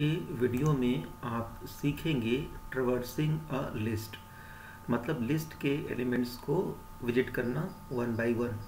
Video में आप सीखेंगे ट्रवर्सिंग अ लिस्ट मतलब लिस्ट के एलिमेंट्स को विज़िट करना one by one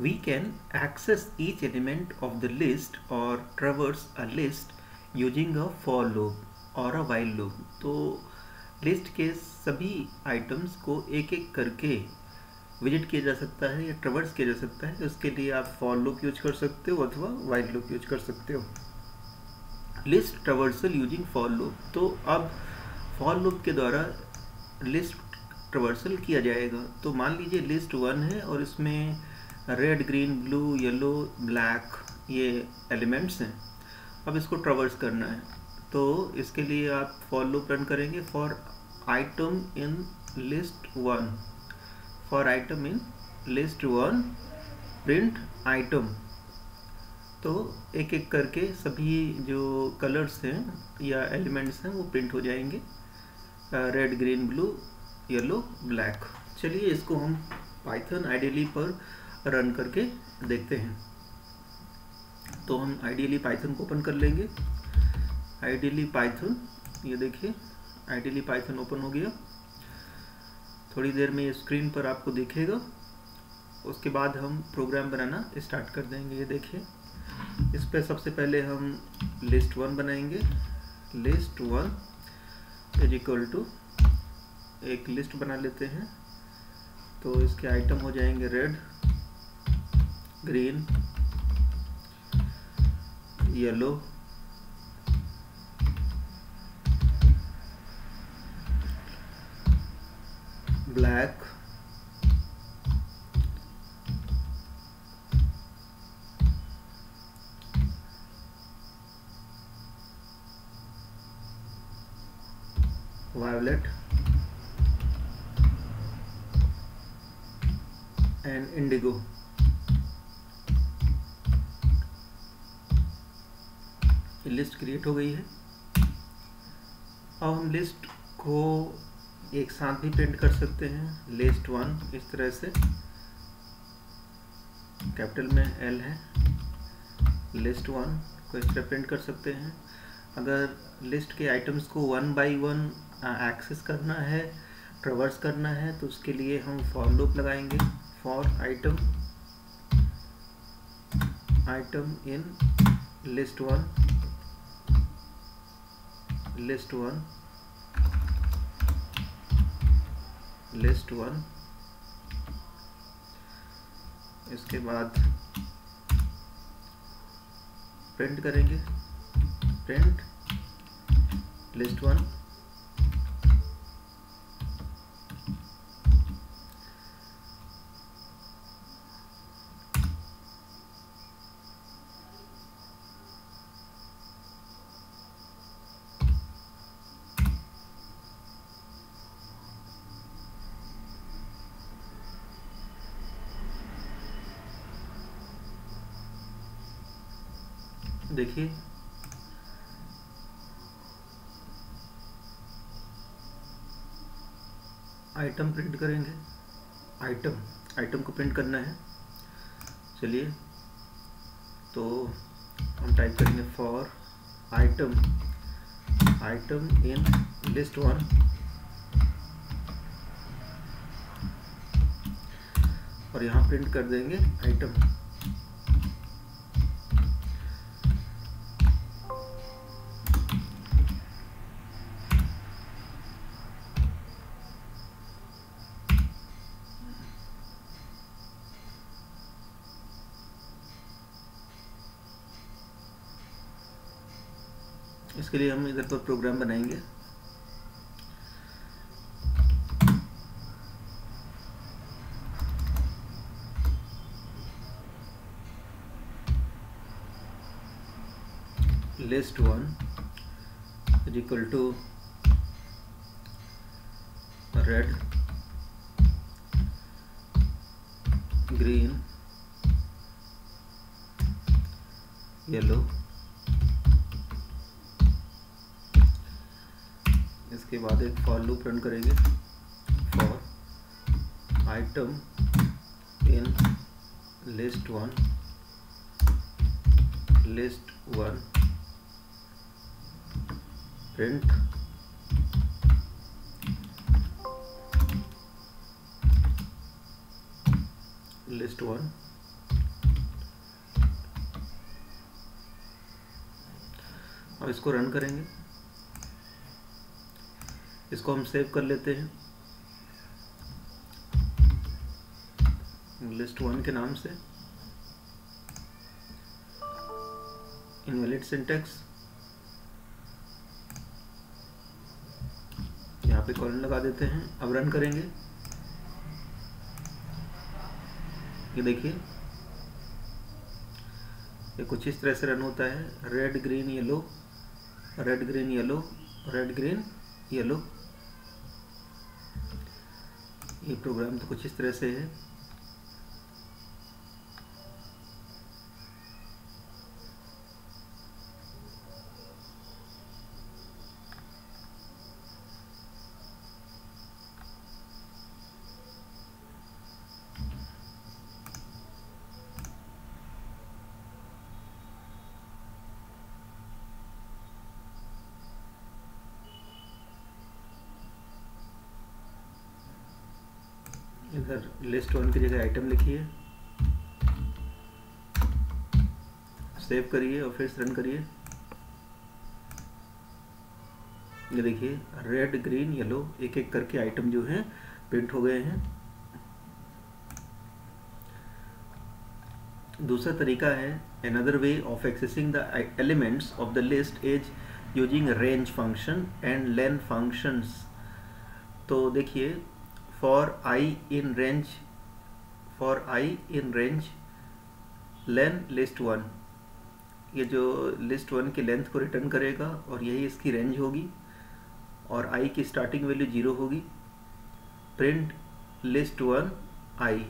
we can access each element of the list और traverse a list using a for loop और अ वाइल लूप तो लिस्ट के सभी आइटम्स को एक एक करके विज़िट किया जा सकता है या ट्रवर्स किया जा सकता है। उसके लिए आप फॉर लूप यूज़ कर सकते हो अथवा वाइल लूप यूज़ कर सकते हो। List traversal using for loop तो अब फॉर लूप के द्वारा लिस्ट ट्रवर्सल किया जाएगा। तो मान लीजिए लिस्ट वन है और इसमें red green blue yellow black ये एलिमेंट्स हैं। अब इसको ट्रवर्स करना है। तो इसके लिए आप फॉर लूप रन करेंगे। For item in list one for item in list one print item तो एक एक करके सभी जो कलर्स हैं या एलिमेंट्स हैं वो प्रिंट हो जाएँगे। Red green blue yellow black चलिए इसको हम पाइथन आइडियली पर रन करके देखते हैं। तो हम आइडियली पाइथन को ओपन कर लेंगे। आइडियली पाइथन ये देखिए आइडियली पाइथन ओपन हो गया। थोड़ी देर में ये स्क्रीन पर आपको दिखेगा। उसके बाद हम प्रोग्राम बनाना स्टार्ट कर देंगे, ये देखिए। इस पर सबसे पहले हम लिस्ट वन बनाएँगे। List one is equal to एक लिस्ट बना लेते हैं। तो इसके आइटम हो जाएँगे red green yellow black violet, and indigo. List create हो गई है। अब हम लिस्ट को एक साथ भी प्रिंट कर सकते हैं। लिस्ट वन इस तरह से। कैपिटल में एल है। लिस्ट वन को इस तरह प्रिंट कर सकते हैं। अगर लिस्ट के आइटम्स को वन बाय वन एक्सेस करना है ट्रवर्स करना है तो उसके लिए हम फॉर लूप लगाएँगे। For item item in list one list one list one इसके बाद प्रिंट करेंगे। प्रिंट लिस्ट वन देखिए आइटम प्रिंट करेंगे। आइटम आइटम को प्रिंट करना है। चलिए तो हम टाइप करेंगे for item item in list one और यहाँ प्रिंट कर देंगे आइटम इसके लिए हम इधर पर प्रोग्राम बनाएँगे। List one is equal to red green yellow इसके बाद एक फॉर लूप रन करेंगे। For item in list one list one print list one अब इसको रन करेंगे। इसको हम सेव कर लेते हैं। लिस्ट वन के नाम से। इनवैलिड सिंटेक्स यहाँ पे कॉलन लगा देते हैं। अब रन करेंगे। ये देखिए। ये कुछ इस तरह से रन होता है। Red green yellow red green yellow red green yellow ये प्रोग्राम तो कुछ इस तरह से है। इधर लिस्ट वन की जगह आइटम लिखिए सेव करिए और फिर रन करिए। ये देखिए रेड ग्रीन येलो एक एक करके आइटम जो है प्रिंट हो गए हैं। दूसरा तरीका है another way of accessing the elements of the list is using range function and length functions तो देखिए for i in range, for i in range, len list one ये जो लिस्ट वन की लेंथ को रिटर्न करेगा और यही इसकी रेंज होगी और आई की स्टार्टिंग वैल्यू ज़ीरो होगी। प्रिंट लिस्ट वन आई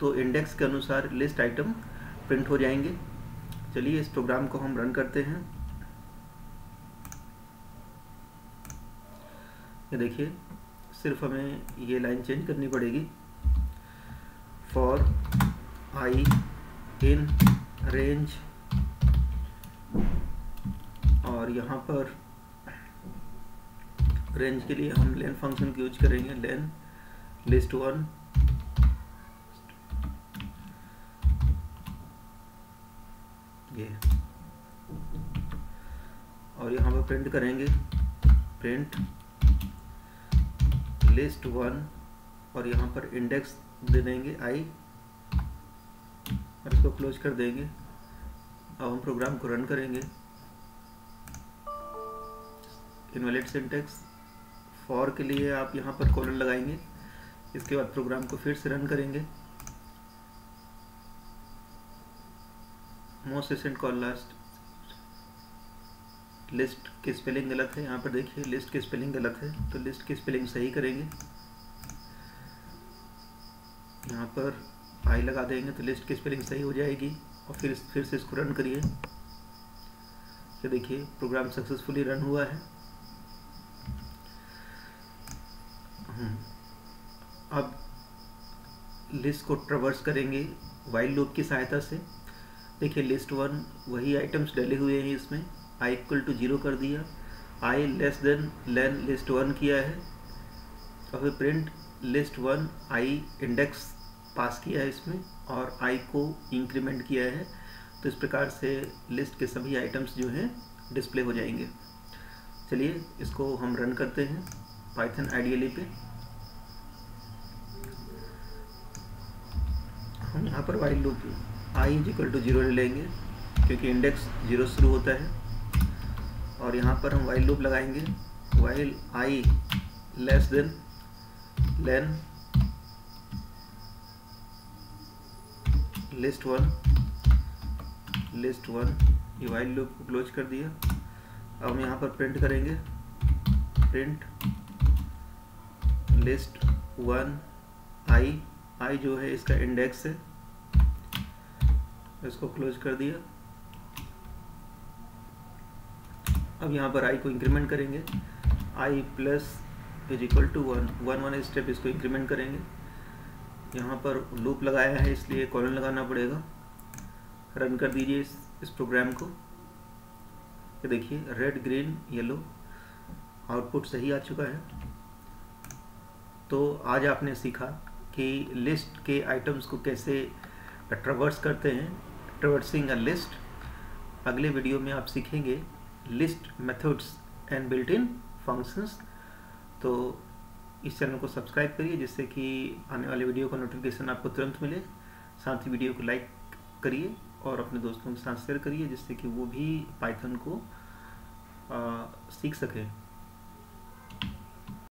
तो इंडेक्स के अनुसार लिस्ट आइटम प्रिंट हो जाएँगे। चलिए इस प्रोग्राम को हम रन करते हैं। ये देखिए सिर्फ़ हमें ये लाइन चेंज करनी पड़ेगी। फॉर आई इन रेंज और यहाँ पर रेंज के लिए हम लेन फ़ंक्शन यूज़ करेंगे। लेन लिस्ट वन ये। और यहाँ पर प्रिंट करेंगे। प्रिंट लिस्ट वन और यहाँ पर इंडेक्स दे देंगे आई और इसको क्लोज कर देंगे। अब हम प्रोग्राम को रन करेंगे। इनवैलिड सिंटेक्स फॉर के लिए आप यहाँ पर कॉलन लगाएँगे। इसके बाद प्रोग्राम को फिर से रन करेंगे। Most recent call last list की स्पेलिंग गलत है, यहाँ पर देखिए, लिस्ट की स्पेलिंग गलत है तो लिस्ट की स्पेलिंग सही करेंगे। यहाँ पर आई लगा देंगे तो लिस्ट की स्पेलिंग सही हो जाएगी, और फिर फिर से इसको रन करिए। ये देखिए, प्रोग्राम सक्सेसफुली रन हुआ है। अब लिस्ट को ट्रवर्स करेंगे वाइल लूप की सहायता से। देखिए लिस्ट वन वही आइटम्स डले हुए हैं इसमें। आई इक्वल टू ज़ीरो कर दिया। I less than len list one किया है। और फिर print list one I index pass किया है इसमें और आई को इंक्रीमेंट किया है। तो इस प्रकार से लिस्ट के सभी आइटम्स जो हैं डिस्प्ले हो जाएँगे। चलिए इसको हम रन करते हैं पाइथन आइडियली पे। हम यहाँ पर while loop I is equal to zero ले लेंगे, क्योंकि इंडेक्स ज़ीरो शुरू होता है। और यहाँ पर हम वाइल लूप लगाएँगे। While I less than len list one list one ये वाइल लूप को क्लोज कर दिया। अब हम यहाँ पर प्रिंट करेंगे। Print list one I I जो है इसका इंडेक्स है, इसको क्लोज कर दिया। अब यहाँ पर आई को इंक्रीमेंट करेंगे। I plus is equal to one one one step इसको इंक्रीमेंट करेंगे। यहाँ पर लूप लगाया है इसलिए कॉलन लगाना पड़ेगा। रन कर दीजिए इस, इस प्रोग्राम को। ये देखिए रेड ग्रीन येलो आउटपुट सही आ चुका है। तो आज आपने सीखा कि लिस्ट के आइटम्स को कैसे ट्रवर्स करते हैं। ट्रवर्सिंग अ लिस्ट अगले वीडियो में आप सीखेंगे list methods and built in functions तो इस चैनल को सब्सक्राइब करिए जिससे कि आने वाले वीडियो का नोटिफिकेशन आपको तुरंत मिले। साथ ही वीडियो को लाइक करिए और अपने दोस्तों के साथ शेयर करिए जिससे कि वो भी पाइथन को आ, सीख सकें।